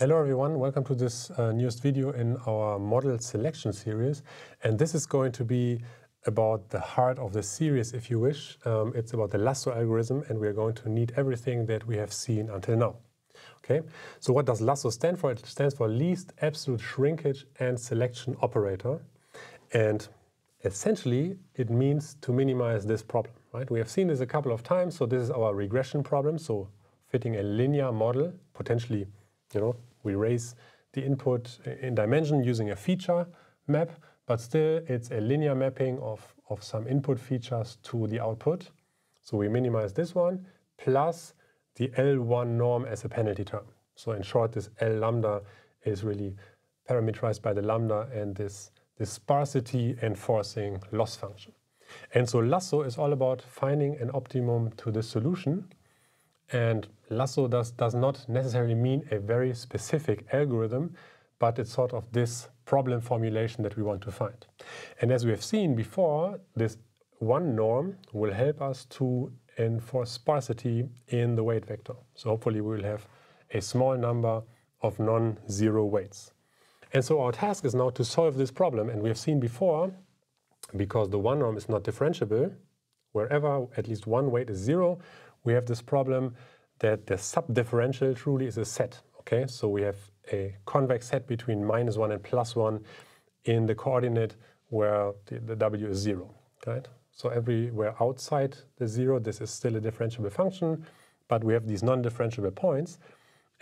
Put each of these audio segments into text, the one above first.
Hello everyone, welcome to this uh, newest video in our model selection series. And this is going to be about the heart of the series, if you wish. Um, it's about the lasso algorithm and we're going to need everything that we have seen until now. Okay, so what does lasso stand for? It stands for least absolute shrinkage and selection operator. And essentially, it means to minimize this problem, right? We have seen this a couple of times. So this is our regression problem. So fitting a linear model, potentially, you know, we raise the input in dimension using a feature map, but still it's a linear mapping of, of some input features to the output. So we minimize this one, plus the L1 norm as a penalty term. So in short, this L lambda is really parameterized by the lambda and this, this sparsity enforcing loss function. And so lasso is all about finding an optimum to this solution and lasso does, does not necessarily mean a very specific algorithm, but it's sort of this problem formulation that we want to find. And as we have seen before, this one norm will help us to enforce sparsity in the weight vector. So hopefully we will have a small number of non-zero weights. And so our task is now to solve this problem. And we have seen before, because the one norm is not differentiable, wherever at least one weight is zero, we have this problem that the subdifferential truly is a set. Okay, so we have a convex set between minus one and plus one in the coordinate where the, the w is zero. Right? So everywhere outside the zero, this is still a differentiable function, but we have these non-differentiable points.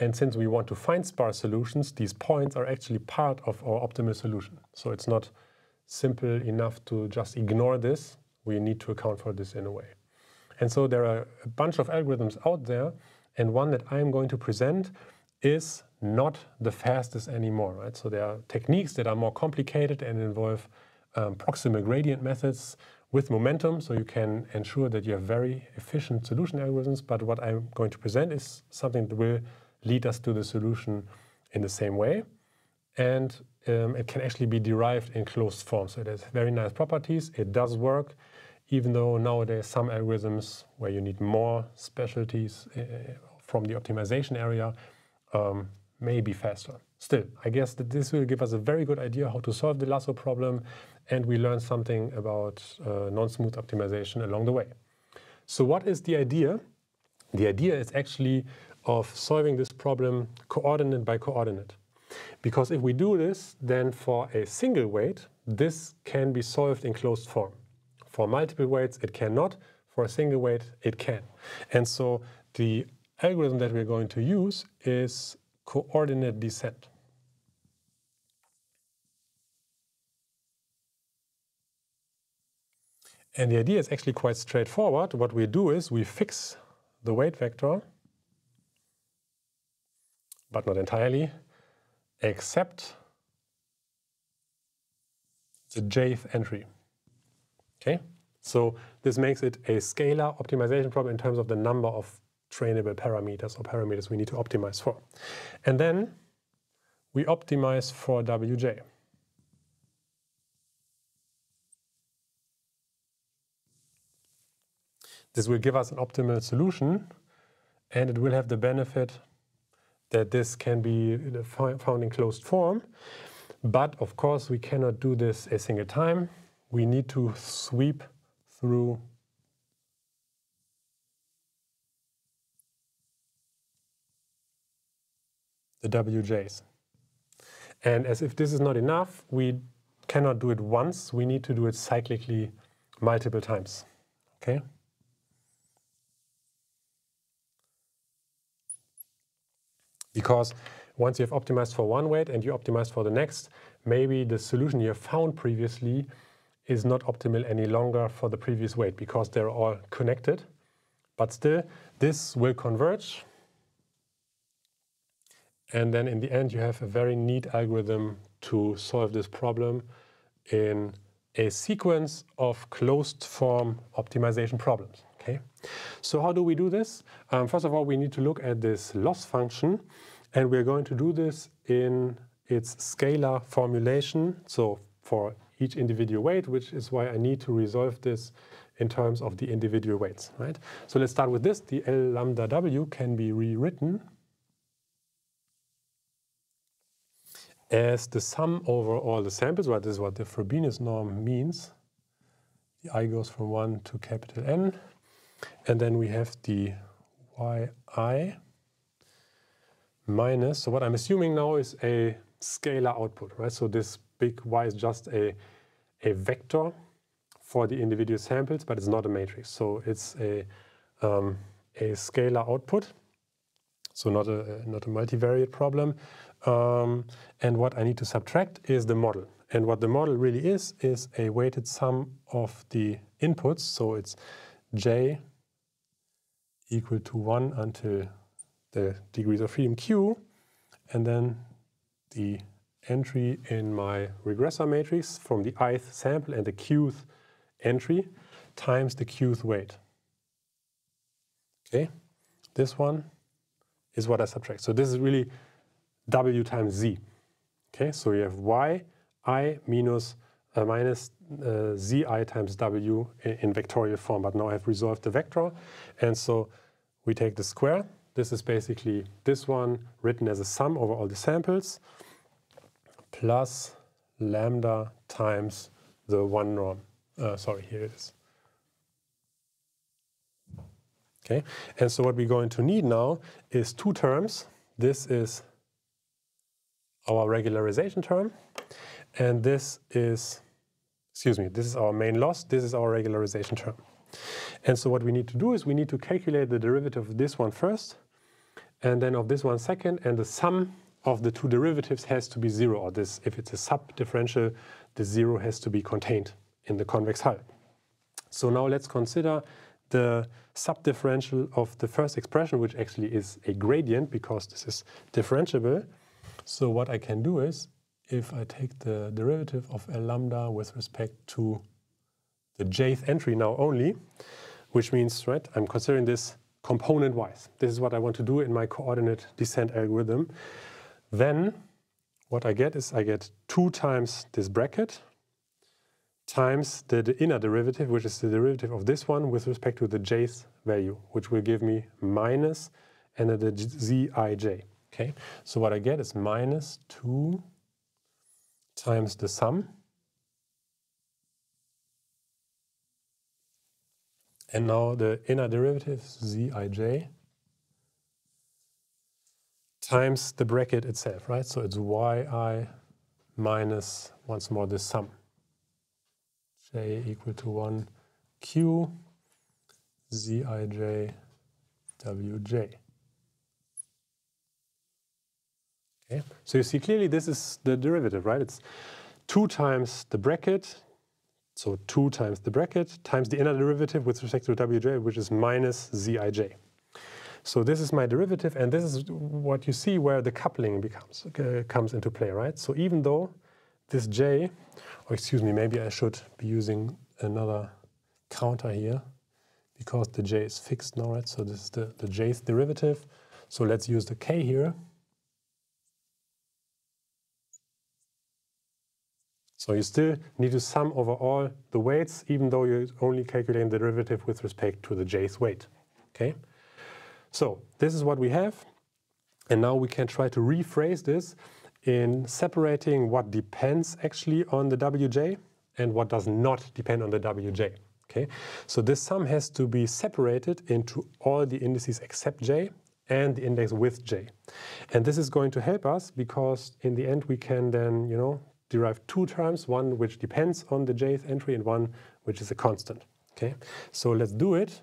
And since we want to find sparse solutions, these points are actually part of our optimal solution. So it's not simple enough to just ignore this. We need to account for this in a way. And so there are a bunch of algorithms out there, and one that I'm going to present is not the fastest anymore, right? So there are techniques that are more complicated and involve um, proximal gradient methods with momentum, so you can ensure that you have very efficient solution algorithms. But what I'm going to present is something that will lead us to the solution in the same way. And um, it can actually be derived in closed form. So it has very nice properties. It does work even though nowadays some algorithms where you need more specialties uh, from the optimization area um, may be faster. Still, I guess that this will give us a very good idea how to solve the lasso problem and we learn something about uh, non-smooth optimization along the way. So what is the idea? The idea is actually of solving this problem coordinate by coordinate. Because if we do this, then for a single weight, this can be solved in closed form. For multiple weights, it cannot. For a single weight, it can. And so the algorithm that we're going to use is coordinate descent. And the idea is actually quite straightforward. What we do is we fix the weight vector, but not entirely, except the jth entry. Okay, so this makes it a scalar optimization problem in terms of the number of trainable parameters or parameters we need to optimize for. And then we optimize for Wj. This will give us an optimal solution and it will have the benefit that this can be found in closed form. But of course, we cannot do this a single time we need to sweep through the WJs. And as if this is not enough, we cannot do it once. We need to do it cyclically multiple times. Okay? Because once you have optimized for one weight and you optimize for the next, maybe the solution you have found previously is not optimal any longer for the previous weight because they're all connected. But still, this will converge. And then in the end, you have a very neat algorithm to solve this problem in a sequence of closed form optimization problems. Okay, so how do we do this? Um, first of all, we need to look at this loss function, and we're going to do this in its scalar formulation. So for each individual weight, which is why I need to resolve this in terms of the individual weights, right? So let's start with this. The L lambda W can be rewritten as the sum over all the samples, right? This is what the Frobenius norm means. The i goes from 1 to capital N. And then we have the yi minus, so what I'm assuming now is a scalar output, right? So this big Y is just a, a vector for the individual samples, but it's not a matrix. So it's a, um, a scalar output, so not a, not a multivariate problem. Um, and what I need to subtract is the model. And what the model really is, is a weighted sum of the inputs. So it's j equal to 1 until the degrees of freedom q, and then the entry in my regressor matrix from the ith sample and the qth entry times the qth weight. Okay, this one is what I subtract. So this is really w times z. Okay, so you have y i minus uh, minus uh, zi times w in, in, vectorial form, but now I've resolved the vector. And so we take the square. This is basically this one written as a sum over all the samples plus lambda times the one norm. Uh, sorry, here it is. Okay, and so what we're going to need now is two terms. This is our regularization term, and this is, excuse me, this is our main loss, this is our regularization term. And so what we need to do is we need to calculate the derivative of this one first, and then of this one second, and the sum of the two derivatives has to be zero, or this, if it's a sub-differential, the zero has to be contained in the convex hull. So now let's consider the sub-differential of the first expression, which actually is a gradient because this is differentiable. So what I can do is, if I take the derivative of L lambda with respect to the jth entry now only, which means, right, I'm considering this component-wise. This is what I want to do in my coordinate descent algorithm. Then what I get is I get 2 times this bracket times the, the, inner derivative, which is the derivative of this one with respect to the jth value, which will give me minus and the zij. Okay, so what I get is minus 2 times the sum. And now the inner derivative, zij, times the bracket itself, right? So it's yi minus, once more, the sum. j equal to 1 q zij wj. Okay, so you see clearly this is the derivative, right? It's 2 times the bracket, so 2 times the bracket, times the inner derivative with respect to wj, which is minus zij. So this is my derivative, and this is what you see where the coupling becomes uh, comes into play, right? So even though this j, or excuse me, maybe I should be using another counter here, because the j is fixed now, right? So this is the, the derivative. So let's use the k here. So you still need to sum over all the weights, even though you're only calculating the derivative with respect to the jth weight. Okay. So this is what we have. And now we can try to rephrase this in separating what depends actually on the wj and what does not depend on the wj. Okay, so this sum has to be separated into all the indices except j and the index with j. And this is going to help us because in the end we can then, you know, derive two terms, one which depends on the jth entry and one which is a constant. Okay, so let's do it.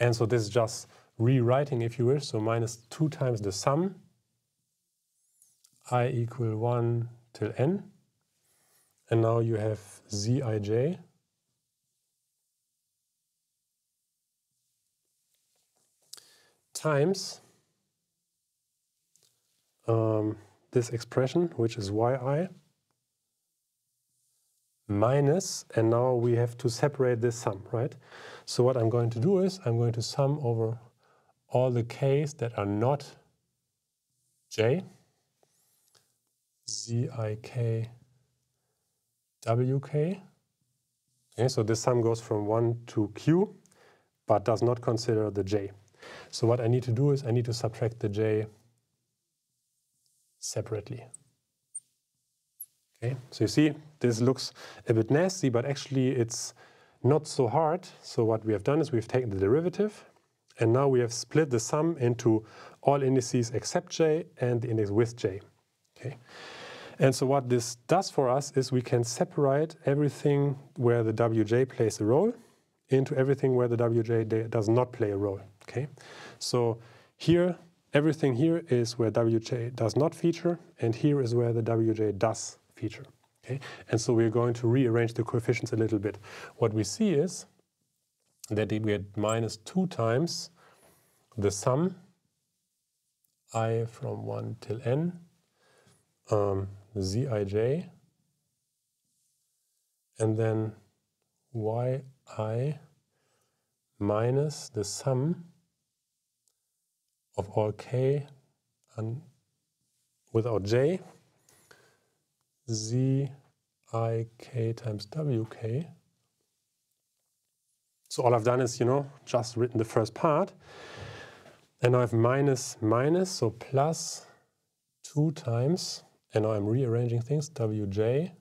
And so this is just rewriting, if you wish, so minus 2 times the sum, i equal 1 till n. And now you have zij times um, this expression, which is yi, minus, and now we have to separate this sum, right? So what I'm going to do is I'm going to sum over all the k's that are not j, zik, wk. Okay, so this sum goes from 1 to q, but does not consider the j. So what I need to do is I need to subtract the j separately. Okay, so you see, this looks a bit nasty, but actually it's not so hard. So what we have done is we've taken the derivative, and now we have split the sum into all indices except j and the index with j. Okay. And so what this does for us is we can separate everything where the wj plays a role into everything where the wj does not play a role. Okay. So here, everything here is where wj does not feature, and here is where the wj does feature. Okay? And so we're going to rearrange the coefficients a little bit. What we see is that we get minus 2 times the sum i from 1 till n um, zij and then yi minus the sum of all k and without j zik times wk. So all I've done is, you know, just written the first part. And now I have minus minus, so plus 2 times, and now I'm rearranging things, wj.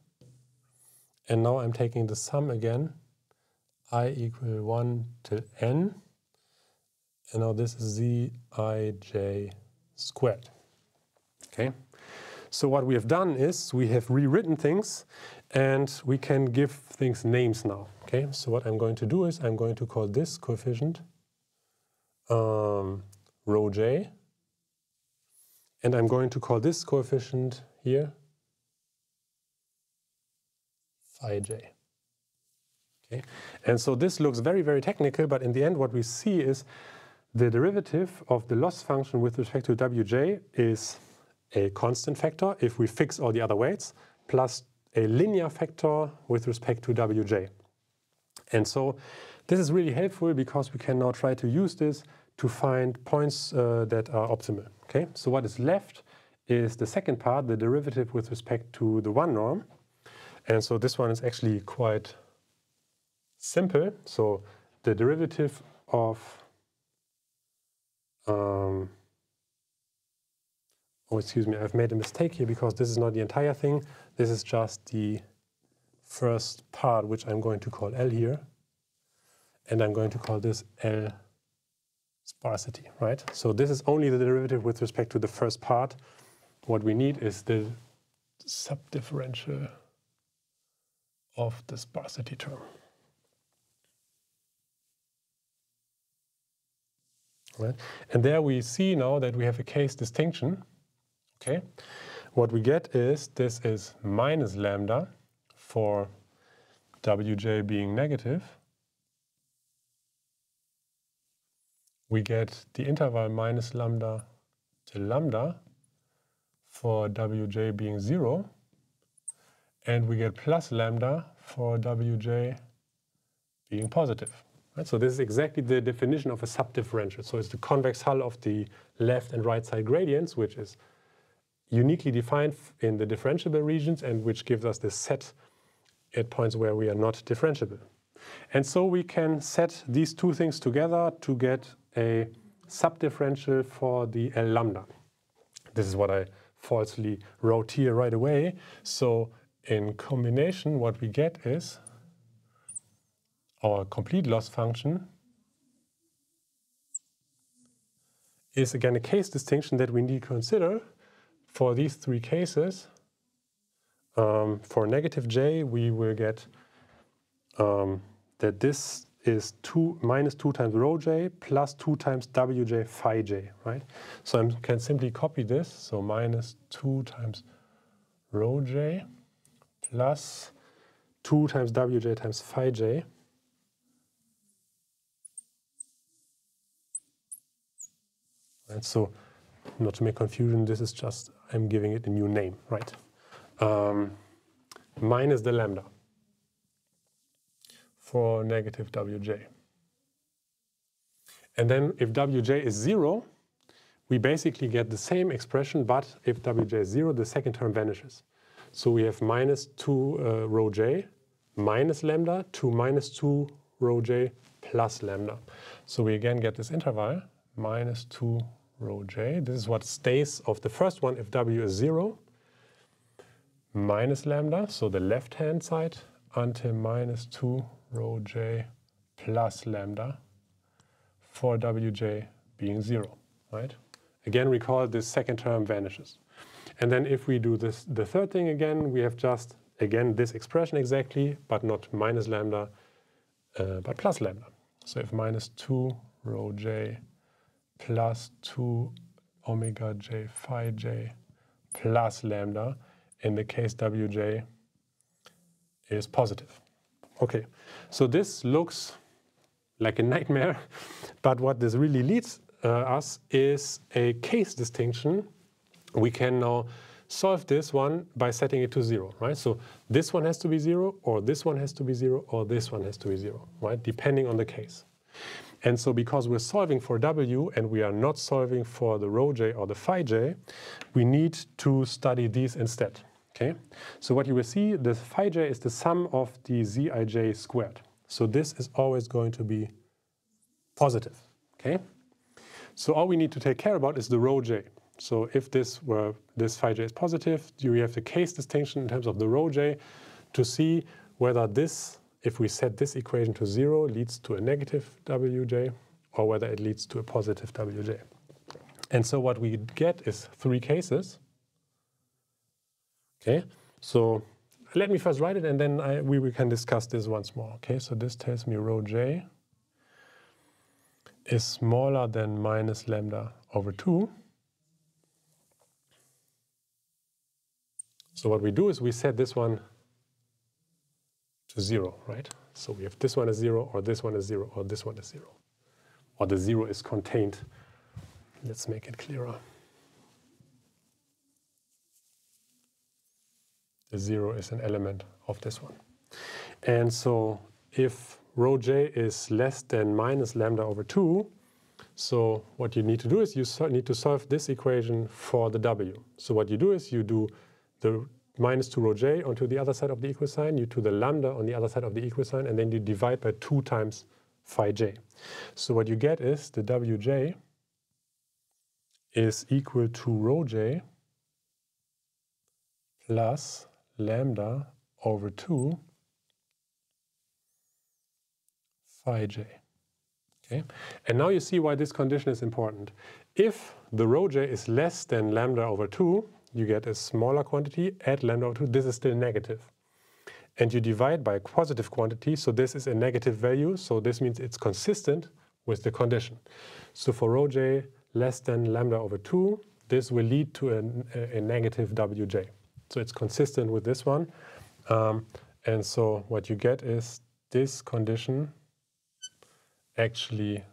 And now I'm taking the sum again, i equal 1 till n. And now this is zij squared. Okay. So what we have done is we have rewritten things and we can give things names now. Okay, so what I'm going to do is I'm going to call this coefficient um, rho j, and I'm going to call this coefficient here phi j. Okay, and so this looks very, very technical, but in the end what we see is the derivative of the loss function with respect to wj is a constant factor if we fix all the other weights, plus a linear factor with respect to wj. And so this is really helpful because we can now try to use this to find points uh, that are optimal. Okay, so what is left is the second part, the derivative with respect to the one norm. And so this one is actually quite simple. So the derivative of um, oh, excuse me, I've made a mistake here because this is not the entire thing. This is just the first part, which I'm going to call L here. And I'm going to call this L sparsity, right? So this is only the derivative with respect to the first part. What we need is the subdifferential of the sparsity term. Right? And there we see now that we have a case distinction Okay, what we get is this is minus lambda for wj being negative. We get the interval minus lambda to lambda for wj being zero. And we get plus lambda for wj being positive. So this is exactly the definition of a subdifferential. So it's the convex hull of the left and right side gradients, which is uniquely defined in the differentiable regions and which gives us this set at points where we are not differentiable. And so we can set these two things together to get a subdifferential for the L lambda. This is what I falsely wrote here right away. So in combination, what we get is our complete loss function is again a case distinction that we need to consider for these three cases, um, for negative j, we will get um, that this is 2 minus 2 times rho j plus 2 times wj phi j, right? So I can simply copy this, so minus 2 times rho j plus 2 times wj times phi j. Right, so not to make confusion, this is just, I'm giving it a new name, right? Um, minus the lambda for negative wj. And then if wj is zero, we basically get the same expression, but if wj is zero, the second term vanishes. So we have minus 2 uh, rho j minus lambda to minus 2 rho j plus lambda. So we again get this interval, minus 2 rho j. This is what stays of the first one if w is 0, minus lambda, so the left-hand side, until minus 2 rho j plus lambda for wj being 0, right? Again, recall this second term vanishes. And then if we do this, the third thing again, we have just, again, this expression exactly, but not minus lambda, uh, but plus lambda. So if minus 2 rho j plus 2 omega j phi j plus lambda, in the case wj is positive. Okay, so this looks like a nightmare, but what this really leads uh, us is a case distinction. We can now solve this one by setting it to zero, right? So this one has to be zero, or this one has to be zero, or this one has to be zero, right? Depending on the case. And so because we're solving for w and we are not solving for the rho j or the phi j, we need to study these instead. Okay, so what you will see, the phi j is the sum of the zij squared. So this is always going to be positive. Okay, so all we need to take care about is the rho j. So if this were this phi j is positive, you have the case distinction in terms of the rho j to see whether this, if we set this equation to zero, leads to a negative wj or whether it leads to a positive wj. And so what we get is three cases. Okay, so let me first write it and then I, we, we can discuss this once more. Okay, so this tells me rho j is smaller than minus lambda over 2. So what we do is we set this one to 0, right? So we have this one is 0, or this one is 0, or this one is 0. Or the 0 is contained. Let's make it clearer. the zero is an element of this one. And so if rho j is less than minus lambda over 2, so what you need to do is you need to solve this equation for the w. So what you do is you do the minus 2 rho j onto the other side of the equal sign, you do the lambda on the other side of the equal sign, and then you divide by 2 times phi j. So what you get is the wj is equal to rho j plus lambda over 2 phi j. Okay? And now you see why this condition is important. If the rho j is less than lambda over 2, you get a smaller quantity, add lambda over 2, this is still negative. And you divide by a positive quantity, so this is a negative value, so this means it's consistent with the condition. So for rho j less than lambda over 2, this will lead to a, a, negative wj. So it's consistent with this one. Um, and so what you get is this condition actually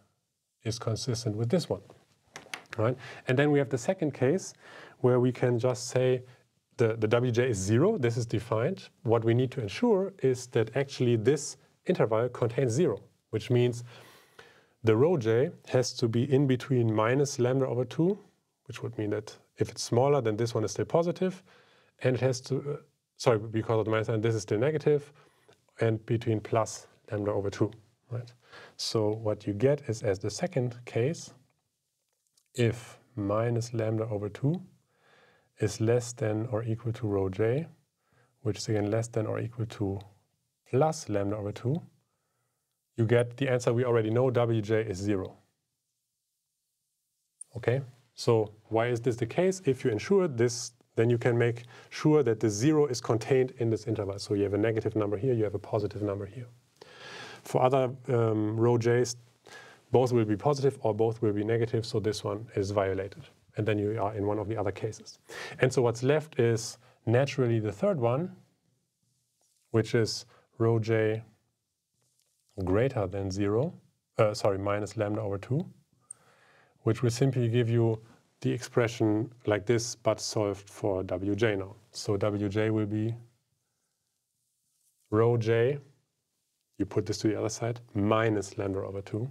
is consistent with this one. Right? And then we have the second case where we can just say the, the wj is zero, this is defined. What we need to ensure is that actually this interval contains zero, which means the rho j has to be in between minus lambda over 2, which would mean that if it's smaller, then this one is still positive, and it has to, uh, sorry, because of the minus sign, this is still negative, and between plus lambda over 2, right? So what you get is as the second case, if minus lambda over 2 is less than or equal to rho j, which is again less than or equal to plus lambda over 2, you get the answer we already know, wj is 0. Okay, so why is this the case? If you ensure this then you can make sure that the zero is contained in this interval. So you have a negative number here, you have a positive number here. For other um, rho j's, both will be positive or both will be negative, so this one is violated. And then you are in one of the other cases. And so what's left is naturally the third one, which is rho j greater than zero, uh, sorry, minus lambda over two, which will simply give you the expression like this, but solved for wj now. So wj will be rho j, you put this to the other side, minus lambda over 2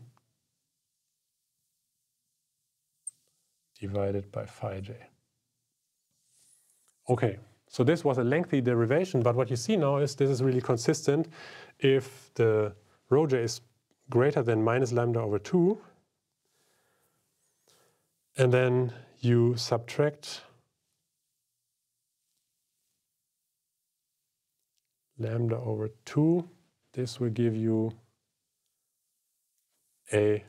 divided by phi j. Okay, so this was a lengthy derivation, but what you see now is this is really consistent. If the rho j is greater than minus lambda over 2, and then you subtract lambda over 2. This will give you a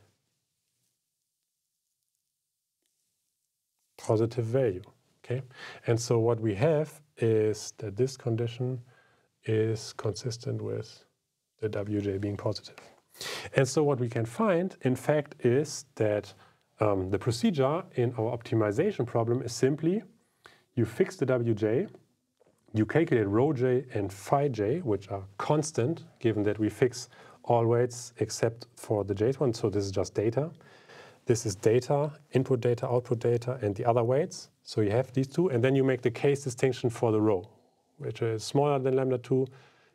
positive value. Okay, and so what we have is that this condition is consistent with the wj being positive. And so what we can find, in fact, is that um, the procedure in our optimization problem is simply you fix the wj, you calculate rho j and phi j, which are constant, given that we fix all weights except for the jth one, so this is just data. This is data, input data, output data, and the other weights. So you have these two, and then you make the case distinction for the rho, which is smaller than lambda 2,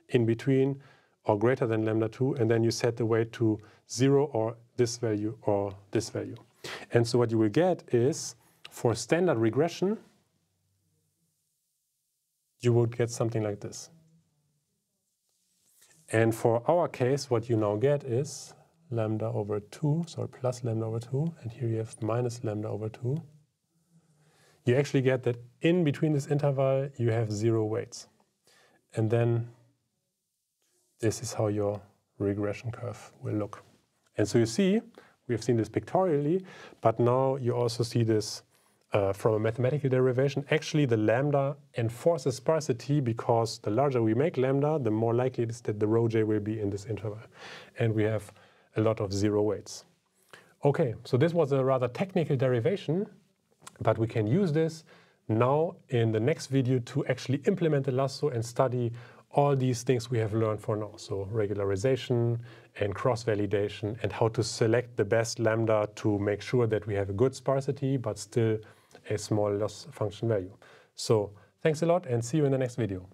in between, or greater than lambda 2, and then you set the weight to 0 or this value or this value. And so what you will get is, for standard regression, you would get something like this. And for our case, what you now get is lambda over 2, so plus lambda over 2, and here you have minus lambda over 2. You actually get that in between this interval, you have zero weights. And then this is how your regression curve will look. And so you see, we have seen this pictorially, but now you also see this uh, from a mathematical derivation. Actually, the lambda enforces sparsity because the larger we make lambda, the more likely it is that the rho j will be in this interval. And we have a lot of zero weights. Okay, so this was a rather technical derivation, but we can use this now in the next video to actually implement the lasso and study all these things we have learned for now. So regularization and cross-validation and how to select the best lambda to make sure that we have a good sparsity, but still a small loss function value. So thanks a lot and see you in the next video.